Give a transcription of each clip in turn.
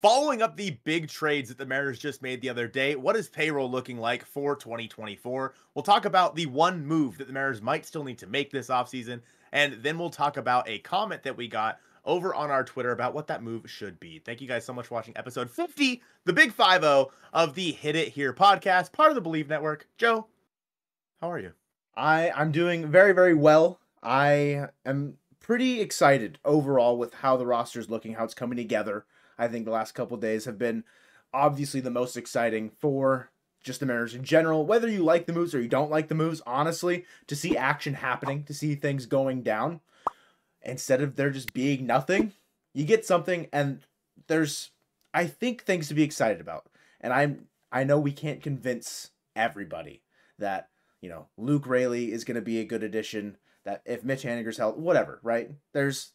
Following up the big trades that the Mariners just made the other day, what is payroll looking like for 2024? We'll talk about the one move that the Mariners might still need to make this offseason, and then we'll talk about a comment that we got over on our Twitter about what that move should be. Thank you guys so much for watching episode 50, the big 5 of the Hit It Here podcast, part of the Bleav Network. Joe, how are you? I I'm doing very very well. I am pretty excited overall with how the roster is looking, how it's coming together. I think the last couple days have been obviously the most exciting for just the Mariners in general. Whether you like the moves or you don't like the moves, honestly, to see action happening, to see things going down, instead of there just being nothing, you get something, and there's, I think, things to be excited about. And I'm, I know we can't convince everybody that you know Luke Raley is going to be a good addition. That if Mitch Haniger's health, whatever, right? There's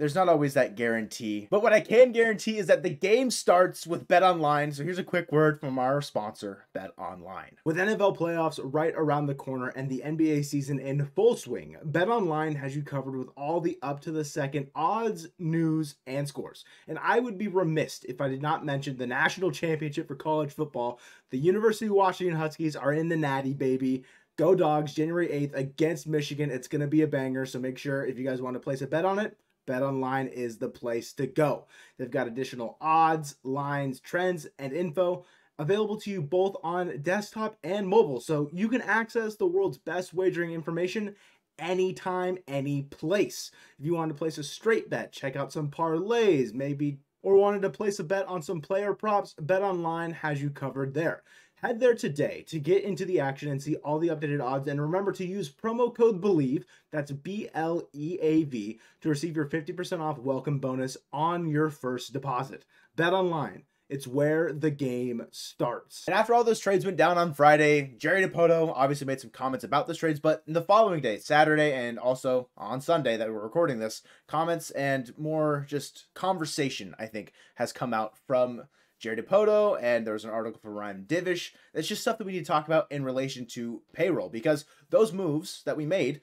there's not always that guarantee. But what I can guarantee is that the game starts with Bet Online. So here's a quick word from our sponsor, Bet Online. With NFL playoffs right around the corner and the NBA season in full swing, Bet Online has you covered with all the up to the second odds, news, and scores. And I would be remiss if I did not mention the national championship for college football. The University of Washington Huskies are in the natty, baby. Go Dogs, January 8th against Michigan. It's going to be a banger. So make sure if you guys want to place a bet on it, BetOnline is the place to go. They've got additional odds, lines, trends, and info available to you both on desktop and mobile. So you can access the world's best wagering information anytime, any place. If you want to place a straight bet, check out some parlays, maybe or wanted to place a bet on some player props, BetOnline has you covered there. Head there today to get into the action and see all the updated odds. And remember to use promo code BLEAV, that's B L E A V, to receive your 50% off welcome bonus on your first deposit. Bet online. It's where the game starts. And after all those trades went down on Friday, Jerry Dipoto obviously made some comments about those trades, but in the following day, Saturday, and also on Sunday that we're recording this, comments and more just conversation, I think, has come out from Jerry Dipoto, and there was an article from Ryan Divish. That's just stuff that we need to talk about in relation to payroll because those moves that we made,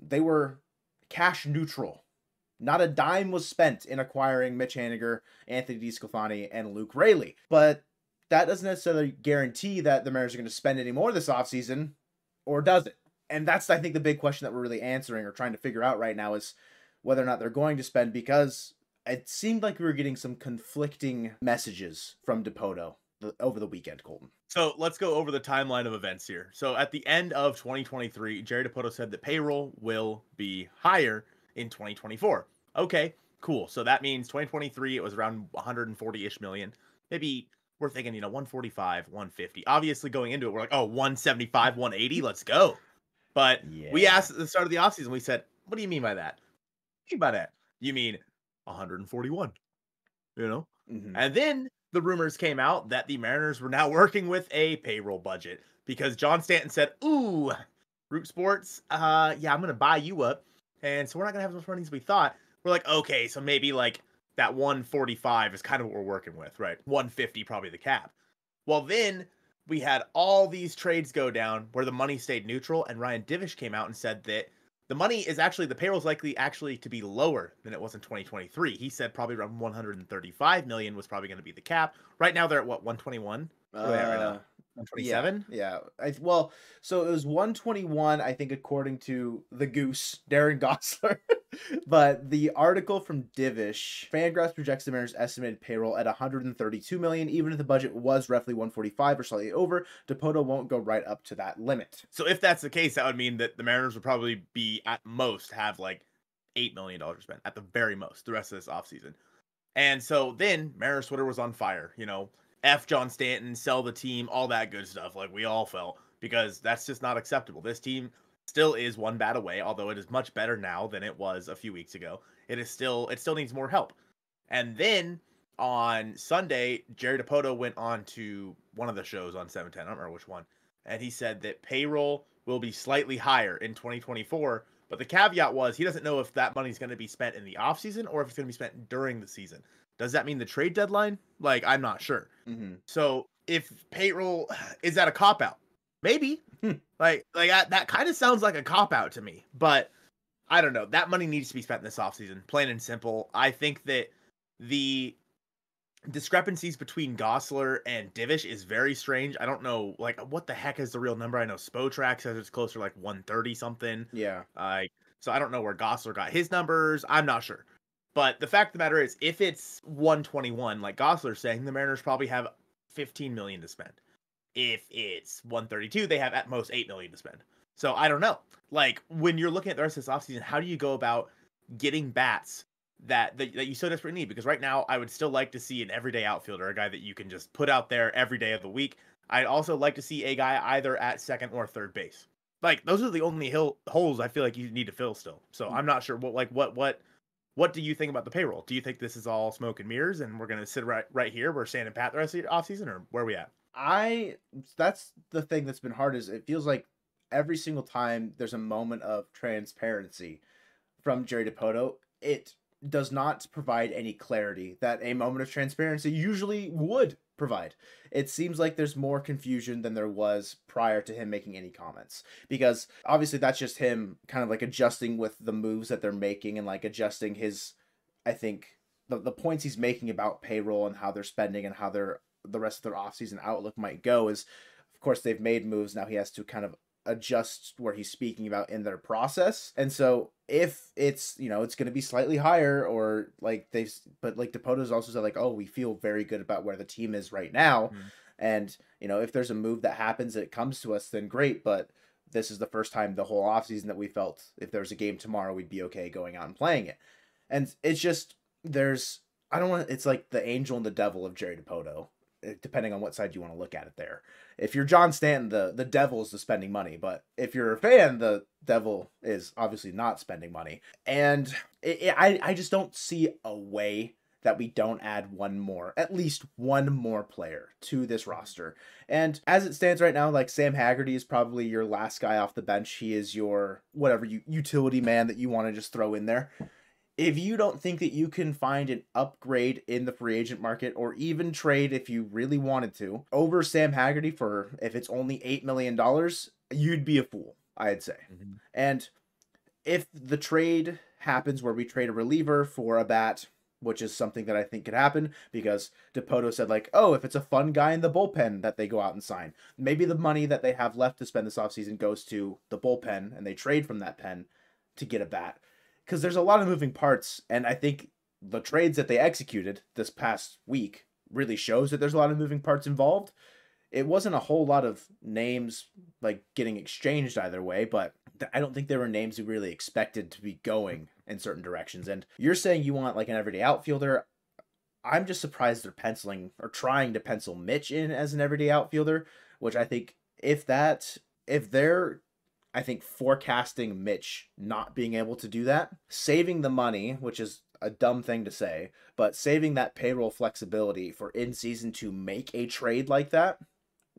they were cash neutral. Not a dime was spent in acquiring Mitch Haniger, Anthony DeSclafani, and Luke Raley. But that doesn't necessarily guarantee that the Mariners are going to spend any more this offseason, or does it? And that's, I think, the big question that we're really answering or trying to figure out right now is whether or not they're going to spend because it seemed like we were getting some conflicting messages from Dipoto over the weekend, Colton. So let's go over the timeline of events here. So at the end of 2023, Jerry Dipoto said that payroll will be higher in 2024. Okay, cool. So that means 2023 it was around 140-ish million. Maybe we're thinking, you know, 145, 150. Obviously going into it, we're like, oh, 175, 180, let's go. But yeah. we asked at the start of the offseason, we said, what do you mean by that? What do you mean by that? You mean 141. You know? Mm-hmm. And then the rumors came out that the Mariners were now working with a payroll budget because John Stanton said, Ooh, Root Sports, uh, yeah, I'm gonna buy you up. And so we're not gonna have as much money as we thought. We're like, okay, so maybe like that 145 is kind of what we're working with, right? 150 probably the cap. Well, then we had all these trades go down where the money stayed neutral, and Ryan Divish came out and said that the money is actually the payroll is likely actually to be lower than it was in 2023. He said probably around 135 million was probably going to be the cap. Right now they're at what 121. Uh, right 127? Yeah. yeah. I, well, so it was 121, I think, according to the Goose, Darren Gosler. but the article from Divish, Fangraphs projects the Mariners' estimated payroll at 132 million, even if the budget was roughly 145 or slightly over. Dipoto won't go right up to that limit. So if that's the case, that would mean that the Mariners would probably be at most have like eight million dollars spent at the very most the rest of this offseason. And so then Mariners Twitter was on fire. You know, F John Stanton, sell the team, all that good stuff, like we all felt, because that's just not acceptable. This team still is one bat away, although it is much better now than it was a few weeks ago. It is still it still needs more help. And then on Sunday, Jerry Dipoto went on to one of the shows on 710, I don't remember which one, and he said that payroll will be slightly higher in 2024. But the caveat was he doesn't know if that money is going to be spent in the offseason or if it's going to be spent during the season. Does that mean the trade deadline? Like, I'm not sure. Mm-hmm. So if payroll is that a cop out? Maybe. Hmm. like, like that, that kind of sounds like a cop out to me. But I don't know. That money needs to be spent in this offseason, plain and simple. I think that the discrepancies between Gosler and Divish is very strange. I don't know, like, what the heck is the real number? I know Spotrac says it's closer like 130 something. Yeah. Like, so I don't know where Gosler got his numbers. I'm not sure. But the fact of the matter is, if it's 121, like Gosler's saying, the Mariners probably have 15 million to spend. If it's 132, they have at most 8 million to spend. So I don't know. Like, when you're looking at the rest of this offseason, how do you go about getting bats that, that that you so desperately need. Because right now, I would still like to see an everyday outfielder, a guy that you can just put out there every day of the week. I'd also like to see a guy either at second or third base. Like those are the only hill, holes I feel like you need to fill still. So I'm not sure what like what what what do you think about the payroll? Do you think this is all smoke and mirrors and we're gonna sit right right here, we're standing pat the rest of the offseason, or where are we at? I that's the thing that's been hard is it feels like every single time there's a moment of transparency from Jerry Dipoto, it does not provide any clarity that a moment of transparency usually would provide. It seems like there's more confusion than there was prior to him making any comments because obviously that's just him kind of like adjusting with the moves that they're making and like adjusting his I think the, the points he's making about payroll and how they're spending and how their the rest of their offseason outlook might go is of course they've made moves now he has to kind of adjust where he's speaking about in their process. And so if it's, you know, it's going to be slightly higher or like they've, but like Dipoto's also said, like, oh, we feel very good about where the team is right now. Mm-hmm. And, you know, if there's a move that happens that comes to us, then great. But this is the first time the whole offseason that we felt if there was a game tomorrow, we'd be okay going out and playing it. And it's just, there's, I don't want, it's like the angel and the devil of Jerry Dipoto Eh, depending on what side you want to look at it there. If you're John Stanton, the the devil is the spending money, but if you're a fan, the devil is obviously not spending money. And it, it, I I just don't see a way that we don't add one more, at least one more player to this mm-hmm. roster. And as it stands right now, like Sam Haggerty is probably your last guy off the bench. He is your whatever you utility man that you want to just throw in there if you don't think that you can find an upgrade in the free agent market or even trade if you really wanted to over Sam Haggerty for if it's only $8 million, you'd be a fool, I'd say. Mm-hmm. And if the trade happens where we trade a reliever for a bat, which is something that I think could happen because Dipoto said, like, oh, if it's a fun guy in the bullpen that they go out and sign, maybe the money that they have left to spend this offseason goes to the bullpen and they trade from that pen to get a bat because there's a lot of moving parts, and I think the trades that they executed this past week really shows that there's a lot of moving parts involved. It wasn't a whole lot of names like getting exchanged either way, but I don't think there were names we really expected to be going in certain directions. And you're saying you want like an everyday outfielder. I'm just surprised they're penciling or trying to pencil Mitch in as an everyday outfielder, which I think if that if they're I think forecasting Mitch not being able to do that, saving the money, which is a dumb thing to say, but saving that payroll flexibility for in season to make a trade like that,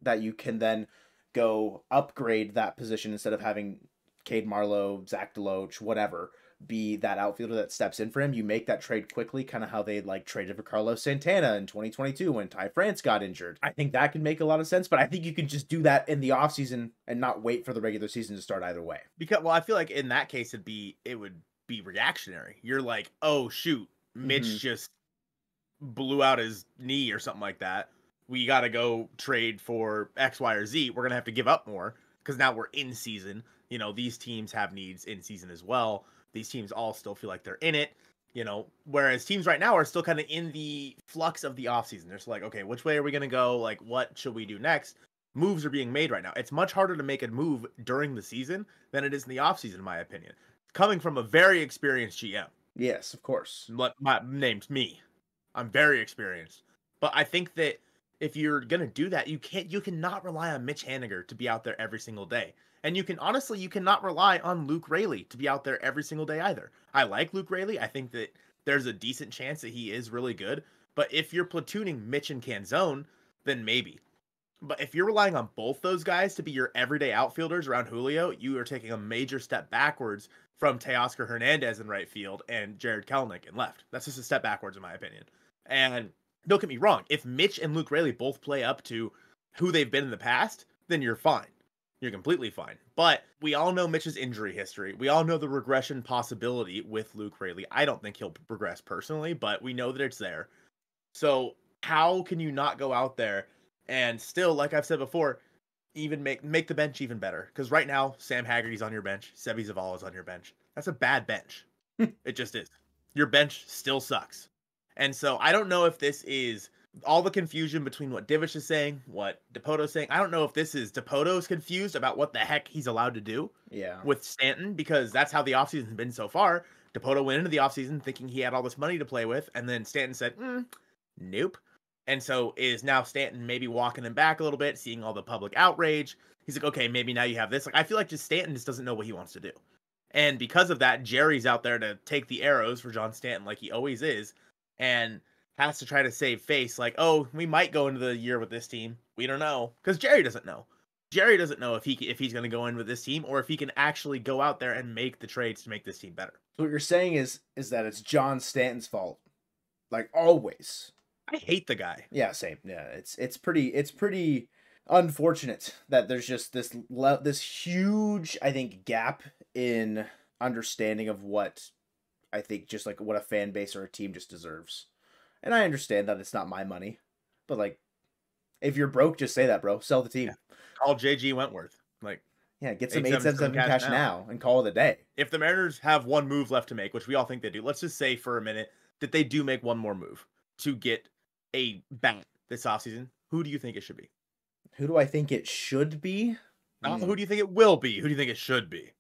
that you can then go upgrade that position instead of having Cade Marlowe, Zach DeLoach, whatever, be that outfielder that steps in for him. You make that trade quickly, kind of how they like traded for Carlos Santana in 2022 when Ty France got injured. I think that can make a lot of sense, but I think you can just do that in the offseason and not wait for the regular season to start either way. Because well, I feel like in that case it'd be it would be reactionary. You're like, "Oh shoot, Mitch mm-hmm. just blew out his knee or something like that. We got to go trade for X, Y, or Z. We're going to have to give up more because now we're in season. You know, these teams have needs in season as well these teams all still feel like they're in it you know whereas teams right now are still kind of in the flux of the offseason. They're still like okay which way are we going to go? Like what should we do next? Moves are being made right now. It's much harder to make a move during the season than it is in the offseason in my opinion. Coming from a very experienced gm yes of course. My name's me. I'm very experienced. But i think that if you're going to do that you can't you cannot rely on mitch haniger to be out there every single day and you can honestly, you cannot rely on Luke Raley to be out there every single day either. I like Luke Raley. I think that there's a decent chance that he is really good. But if you're platooning Mitch and Canzone, then maybe. But if you're relying on both those guys to be your everyday outfielders around Julio, you are taking a major step backwards from Teoscar Hernandez in right field and Jarred Kelenic in left. That's just a step backwards in my opinion. And don't get me wrong, if Mitch and Luke Raley both play up to who they've been in the past, then you're fine you're completely fine. But we all know Mitch's injury history. We all know the regression possibility with Luke Raley. I don't think he'll progress personally, but we know that it's there. So how can you not go out there and still, like I've said before, even make make the bench even better? Because right now, Sam Haggerty's on your bench, Seby Zavala's on your bench. That's a bad bench. Hmm. it just is. Your bench still sucks. And so I don't know if this is all the confusion between what Divish is saying, what Dipoto's saying. I don't know if this is Dipoto's confused about what the heck he's allowed to do Yeah. with Stanton because that's how the offseason's been so far. Dipoto went into the offseason thinking he had all this money to play with, and then Stanton said, mm, nope. And so is now Stanton maybe walking him back a little bit, seeing all the public outrage. He's like, okay, maybe now you have this. Like, I feel like just Stanton just doesn't know what he wants to do. And because of that, Jerry's out there to take the arrows for John Stanton, like he always is, and has to try to save face. Like, oh, we might go into the year with this team. We don't know because Jerry doesn't know. Jerry doesn't know if he if he's going to go in with this team or if he can actually go out there and make the trades to make this team better. So what you're saying is is that it's John Stanton's fault, like always. I hate the guy. Yeah, same. Yeah, it's it's pretty it's pretty unfortunate that there's just this le- this huge I think gap in understanding of what I think just like what a fan base or a team just deserves. And I understand that it's not my money, but like if you're broke, just say that, bro. Sell the team. Call JG Wentworth. Like, Yeah, get some 877 877 cash, cash now and call it a day. if the Mariners have one move left to make, which we all think they do, let's just say for a minute that they do make one more move to get a bat this offseason. Who do you think it should be? Who do I think it should be? Not Hmm, who do you think it will be? Who do you think it should be?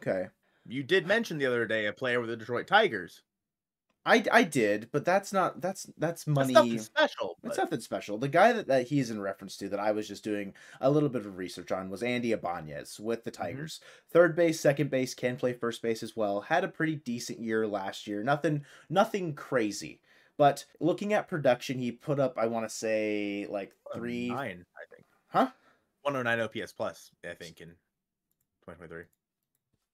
Okay. You did mention the other day a player with the Detroit Tigers. I, I did, but that's not that's that's That's money. nothing special. It's nothing special. The guy that, that he's in reference to that I was just doing a little bit of research on was Andy Ibanez with the mm-hmm. Tigers. Third base, second base, can play first base as well. Had a pretty decent year last year. Nothing nothing crazy. But looking at production, he put up I want to say like three oh nine, I think. Huh? 109 OPS plus, I think, in 2023.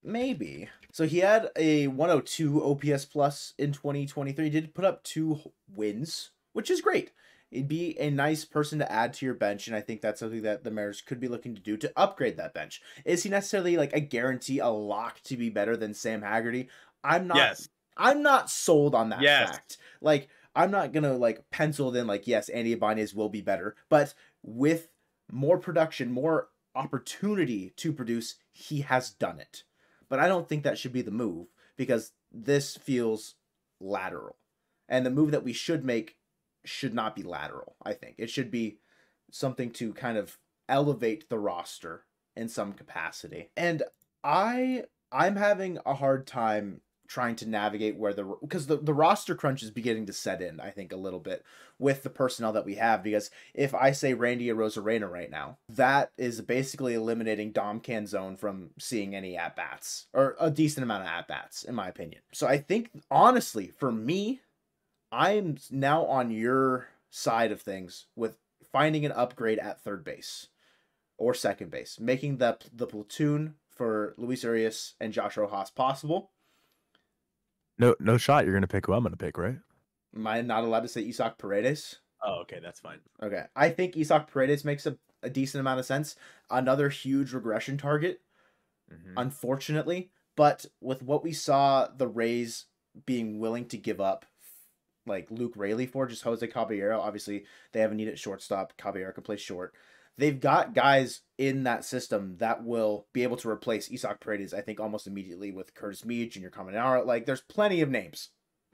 Maybe. So he had a 102 OPS plus in 2023. Did put up two wins, which is great. It'd be a nice person to add to your bench, and I think that's something that the Mariners could be looking to do to upgrade that bench. Is he necessarily like a guarantee, a lock to be better than Sam Haggerty? I'm not. Yes. I'm not sold on that Yes. fact. Like, I'm not gonna like pencil in like yes, Andy Ibanez will be better, but with more production, more opportunity to produce, he has done it. But I don't think that should be the move because this feels lateral. And the move that we should make should not be lateral, I think. It should be something to kind of elevate the roster in some capacity. And I I'm having a hard time trying to navigate where the because the, the roster crunch is beginning to set in, I think, a little bit with the personnel that we have. Because if I say Randy Arozarena right now, that is basically eliminating Dom Canzone from seeing any at bats or a decent amount of at bats, in my opinion. So I think honestly, for me, I'm now on your side of things with finding an upgrade at third base or second base, making the the platoon for Luis Urias and Josh Rojas possible. No, no shot. You're gonna pick who I'm gonna pick, right? Am I not allowed to say Isaac Paredes? Oh, okay, that's fine. Okay. I think Isaac Paredes makes a, a decent amount of sense. Another huge regression target, Mhm. unfortunately. But with what we saw the Rays being willing to give up, like Luke Raley for, just Jose Caballero, obviously they have a need at shortstop. Caballero can play short. They've got guys in that system that will be able to replace Isaac Paredes, I think, almost immediately with Curtis Mead, Junior Caminero. Like, there's plenty of names.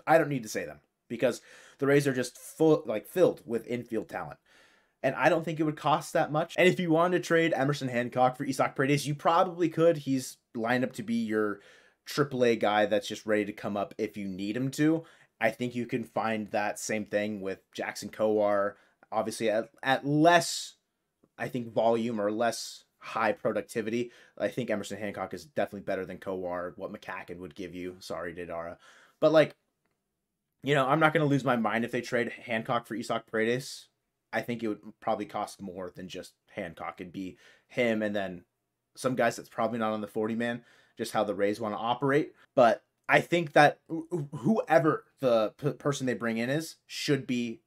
I don't need to say them because the Rays are just full, like, filled with infield talent. And I don't think it would cost that much. And if you wanted to trade Emerson Hancock for Isaac Paredes, you probably could. He's lined up to be your AAA guy that's just ready to come up if you need him to. I think you can find that same thing with Jackson Kowar. Obviously, at, at less, I think, volume or less high productivity. I think Emerson Hancock is definitely better than Kowar, what McCacken would give you. Sorry, Didara. But, like, you know, I'm not going to lose my mind if they trade Hancock for Isaac Paredes. I think it would probably cost more than just Hancock. It'd be him and then some guys that's probably not on the 40 man, just how the Rays want to operate. But I think that wh- whoever the person they bring in is should be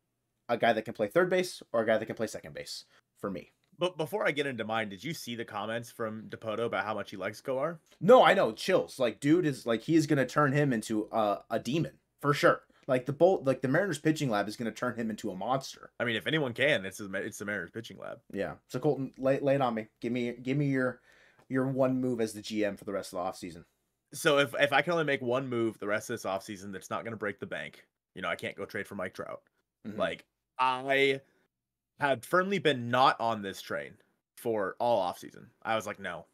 a guy that can play third base or a guy that can play second base for me. But before I get into mine, did you see the comments from Dipoto about how much he likes Kowar? No, I know chills. Like, dude is like he is gonna turn him into a, a demon for sure. Like the bolt, like the Mariners pitching lab is going to turn him into a monster. I mean, if anyone can, it's the, it's the Mariners pitching lab. Yeah. So Colton, lay, lay it on me. Give me give me your your one move as the GM for the rest of the offseason. So if if I can only make one move the rest of this offseason that's not going to break the bank, you know, I can't go trade for Mike Trout. Mhm. Like I had firmly been not on this train for all offseason. I was like, no.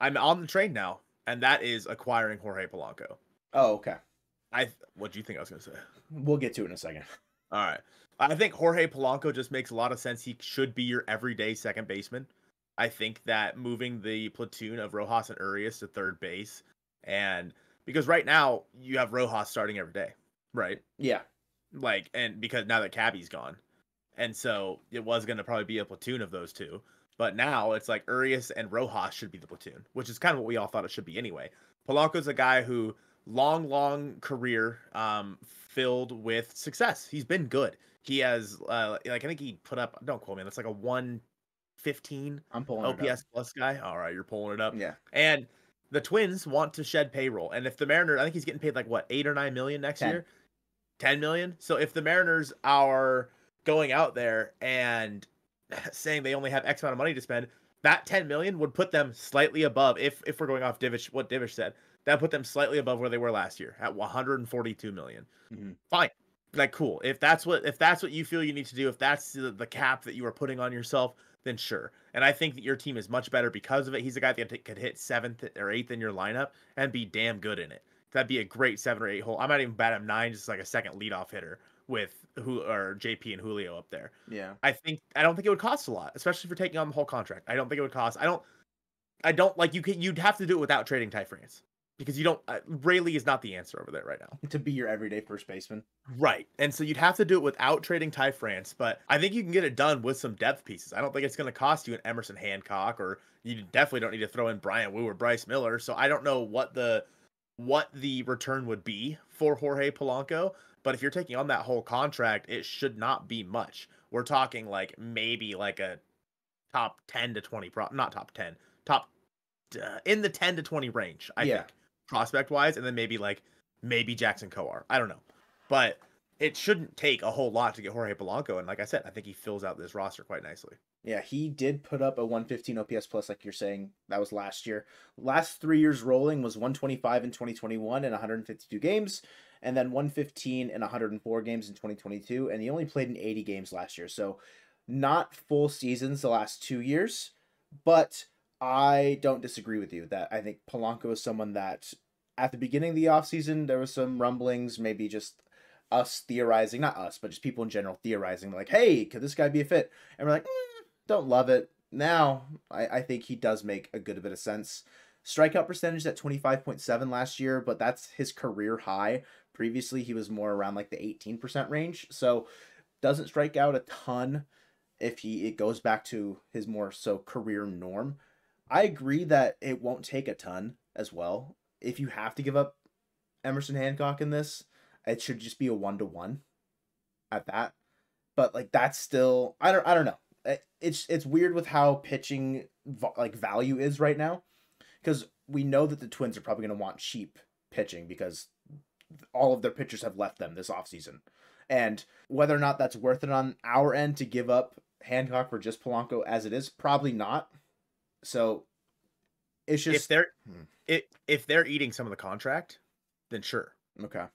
I'm on the train now, and that is acquiring Jorge Polanco. oh, okay. I what do you think I was going to say? We'll get to it in a second. All right. I think Jorge Polanco just makes a lot of sense. He should be your everyday second baseman. I think that moving the platoon of Rojas and Urias to third base, and because right now you have Rojas starting every day, right? Yeah. Like, and because now that Cabby's gone, and so it was going to probably be a platoon of those two, but now it's like Urias and Rojas should be the platoon, which is kind of what we all thought it should be anyway. Polanco's a guy who long, long career um, filled with success. He's been good. He has uh, like I think he put up. Don't quote me. That's like a one fifteen I'm pulling. OPS plus guy. All right, you're pulling it up. Yeah. And the Twins want to shed payroll. And if the Mariners, I think he's getting paid like what, eight or nine million next Ten. year? 10 million. So if the Mariners are going out there and saying they only have X amount of money to spend, that 10 million would put them slightly above, if if we're going off Divish, what Divish said, that put them slightly above where they were last year at 142 million. Mhm. Fine. Like cool. If that's what if that's what you feel you need to do, if that's the, the cap that you are putting on yourself, then sure. And I think that your team is much better because of it. He's a guy that could- could hit seventh or eighth in your lineup and be damn good in it. That'd be a great seven or eight hole. I might even bat him nine, just like a second leadoff hitter with who or JP and Julio up there. Yeah. I think I don't think it would cost a lot, especially for taking on the whole contract. I don't think it would cost. I don't. I don't like you. Can you'd have to do it without trading Ty France because you don't. Uh, Raley is not the answer over there right now. To be your everyday first baseman. Right. And so you'd have to do it without trading Ty France, but I think you can get it done with some depth pieces. I don't think it's going to cost you an Emerson Hancock or you definitely don't need to throw in Bryan Woo or Bryce Miller. So I don't know what the what the return would be for Jorge Polanco, but if you're taking on that whole contract, it should not be much. We're talking like maybe like a top 10 to 20 pro not top 10, top uh, in the 10 to 20 range, I Yeah. think, prospect wise, and then maybe like maybe Jackson Kowar. I don't know. But it shouldn't take a whole lot to get Jorge Polanco. And like I said, I think he fills out this roster quite nicely. Yeah, he did put up a 115 OPS plus, like you're saying. That was last year. Last three years rolling was 125 in 2021 in 152 games, and then 115 in 104 games in 2022. And he only played in 80 games last year. So not full seasons the last two years. But I don't disagree with you that I think Polanco is someone that at the beginning of the offseason, there was some rumblings, maybe just us theorizing, not us, but just people in general theorizing, like, hey, could this guy be a fit? And we're like, "Mm, don't love it. Now, I, I think he does make a good bit of sense. Strikeout percentage at 25.7 last year, but that's his career high. Previously, he was more around like the 18% range. So, doesn't strike out a ton if he it goes back to his more so career norm. I agree that it won't take a ton as well. If you have to give up Emerson Hancock in this, it should just be a one to one at that. But like that's still I don't I don't know. It's it's weird with how pitching like value is right now because we know that the Twins are probably going to want cheap pitching because all of their pitchers have left them this offseason. And whether or not that's worth it on our end to give up Hancock for just Polanco as it is, probably not. So it's just if they're Hmm. it, if they're eating some of the contract, then sure. okay.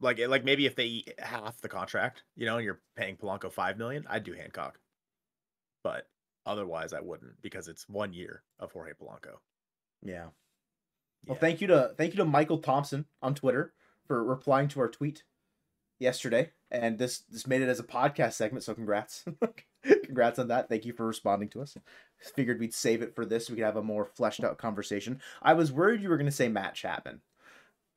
Like like maybe if they eat half the contract, you know, and you're paying Polanco five million, I'd do Hancock. But otherwise I wouldn't because it's one year of Jorge Polanco. Yeah. Well, Yeah. thank you to thank you to Michael Thompson on Twitter for replying to our tweet yesterday, and this this made it as a podcast segment. So congrats, congrats on that. Thank you for responding to us. Figured we'd save it for this. So we could have a more fleshed out conversation. I was worried you were going to say Matt Chapman.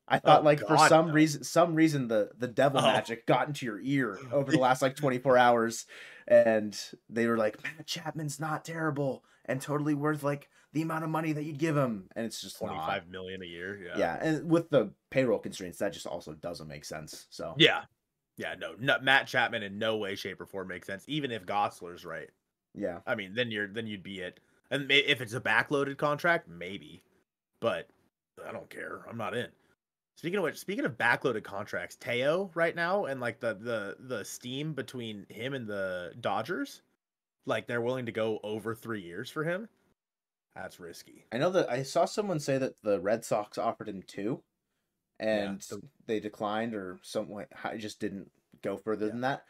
I oh, thought Oh, like for some no. reason some reason the the devil Oh. magic got into your ear over the last like 24 hours and they were like Matt Chapman's not terrible and totally worth like the amount of money that you'd give him and it's just not. Twenty-five million a year. Yeah. Yeah, and with the payroll constraints, that just also doesn't make sense. So Yeah. Yeah, no, no Matt Chapman in no way, shape, or form makes sense. Even if Gosler's right. yeah, I mean, then you're then you'd be it. And if it's a backloaded contract, maybe. But I don't care. I'm not in. Speaking of which, speaking of backloaded contracts, Teo right now and like the the the steam between him and the Dodgers, like they're willing to go over three years for him. That's risky. I know that I saw someone say that the Red Sox offered him two, and the- they declined, or some way I just didn't go further Yeah. than that,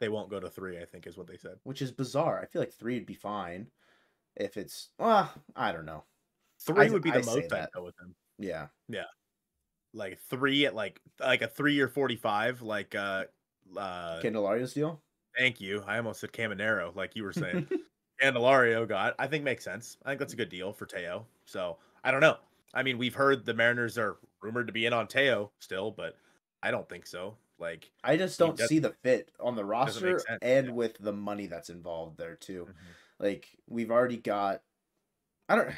They won't go to three, I think, is what they said. which is bizarre. I feel like three would be fine. If it's well, I don't know. Three I- would be the say most I'd go with him. Yeah, yeah, Like three at like like a three or forty five, like uh uh Candelario's deal. thank you. I almost said Caminero, like you were saying. Candelario got, I think makes sense. I think that's a good deal for Teo. So I don't know. I mean, we've heard the Mariners are rumored to be in on Teo still, but I don't think so. Like, I just don't see the fit on the roster and yeah. with the money that's involved there too. mhm. Like we've already got I don't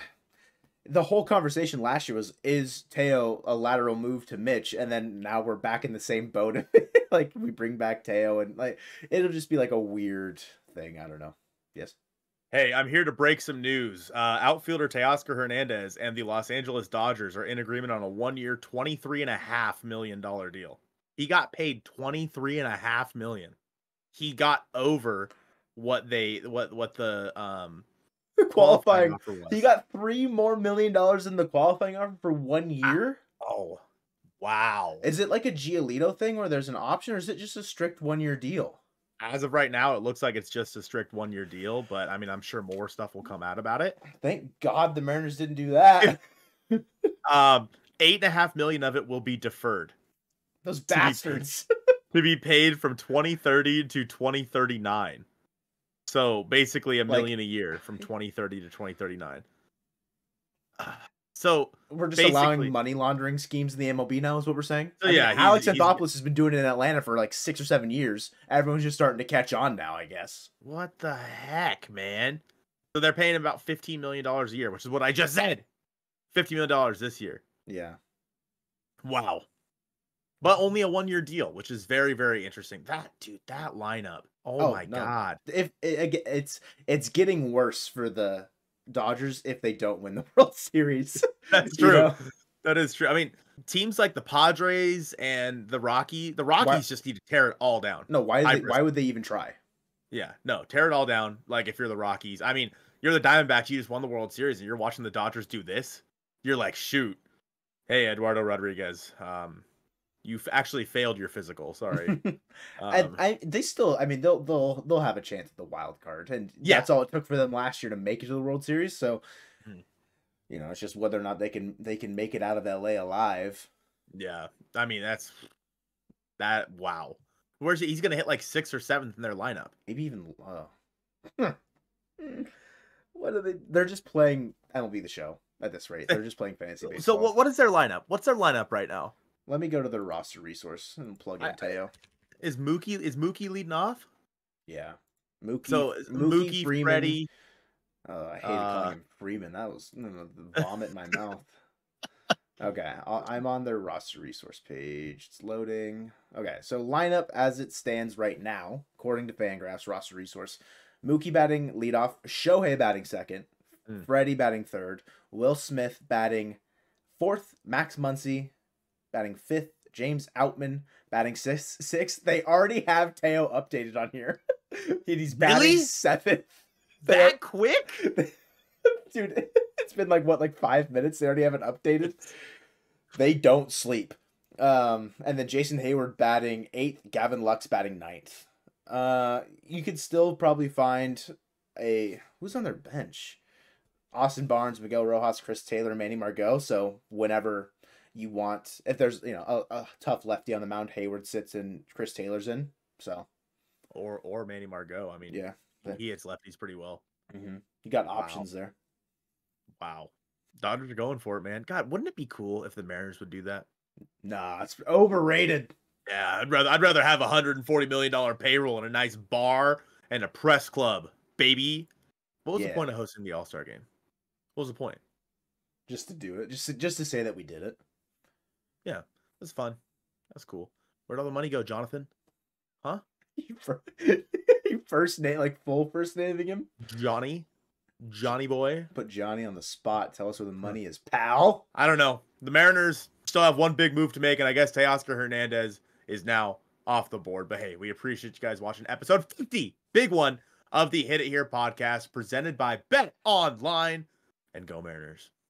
the whole conversation last year was is Teo a lateral move to Mitch and then now we're back in the same boat like we bring back Teo and like it'll just be like a weird thing, I don't know. Yes. Hey, I'm here to break some news. Uh, outfielder Teoscar Hernandez and the Los Angeles Dodgers are in agreement on a one-year, twenty-three and a half million dollar deal. He got paid twenty-three and a half million. He got over what they what what the um qualifying offer was. he got 3 more million dollars in the qualifying offer for 1 year. oh wow. Is it like a Giolito thing where there's an option or is it just a strict 1 year deal? As of right now, it looks like it's just a strict one year deal, but I mean, I'm sure more stuff will come out about it. Thank God the Mariners didn't do that. Um, eight and a half million of it will be deferred Those be paid. bastards. to be paid from 2030 to 2039. So basically a Like- million a year from 2030 to 2039. So We're just allowing money laundering schemes in the MLB now, is what we're saying. So, I mean, yeah, he's- Alex he's- Anthopoulos has been doing it in Atlanta for like six or seven years. Everyone's just starting to catch on now, I guess. what the heck, man? So they're paying about 15 million dollars a year, which is what I just said. 50 million dollars this year. Yeah. Wow. But only a one year deal, which is very, very interesting. That dude, that lineup. Oh, Oh, my no. god. If it, it's it's getting worse for the Dodgers if they don't win the World Series. That's true. know? That is true. I mean, teams like the Padres and the Rocky, the Rockies just need to tear it all down. No, why they, why would they even try? Yeah, no, tear it all down. Like if you're the Rockies, I mean, you're the Diamondbacks. You just won the World Series, and you're watching the Dodgers do this. You're like, shoot, hey Eduardo Rodriguez, um, you've actually failed your physical. Sorry. I, Um, I they still I mean they'll they'll they'll have a chance at the wild card and Yeah. that's all it took for them last year to make it to the World Series so Mhm. you know it's just whether or not they can they can make it out of LA alive yeah, I mean that's that. Wow, where's he? He's gonna hit like sixth or seventh in their lineup. maybe even uh, what are they they're just playing MLB the show at this rate they're just playing fantasy baseball. So what? What is their lineup? What's their lineup right now? Let me go to the roster resource and plug in I- Teo Is Mookie is Mookie leading off? yeah Mookie So Mookie, Freeman, Freddie. Oh, I hate Uh, calling him Freeman. That was the vomit in my mouth. Okay, I'll- I'm on their roster resource page. It's loading. Okay, so lineup as it stands right now, according to Fangraphs roster resource: Mookie batting leadoff, Shohei batting second, Mm. Freddie batting third, Will Smith batting fourth, Max Muncy batting fifth, James Outman batting sixth. Sixth. They already have Teo updated on here. He's batting Really? seventh. That quick? Dude, it's been like what, like five minutes? They already have it updated. They don't sleep. Um, and then Jason Heyward batting eighth, Gavin Lux batting ninth. Uh, you could still probably find a who's on their bench. Austin Barnes, Miguel Rojas, Chris Taylor, Manny Margot. So whenever you want, if there's you know a, a tough lefty on the mound, Heyward sits and Chris Taylor's in. So Or or Manny Margot. I mean, yeah, he hits lefties pretty well. hmm you got options there. Wow. Dodgers are going for it, man. God, wouldn't it be cool if the Mariners would do that? Nah, it's overrated. Yeah, I'd rather I'd rather have a hundred and forty million dollar payroll and a nice bar and a press club, baby. What was the point of hosting the All Star game? What was the point? just to do it, just to, just to say that we did it. Yeah, that's fun. That's cool. Where'd all the money go, Jonathan? Huh? you first name like full first naming him. Johnny? Johnny boy? Put Johnny on the spot. Tell us where the money is, pal. I don't know. The Mariners still have one big move to make, and I guess Teoscar Hernandez is now off the board. But hey, we appreciate you guys watching episode 50, big one of the Hit It Here podcast presented by Bet Online and Go Mariners.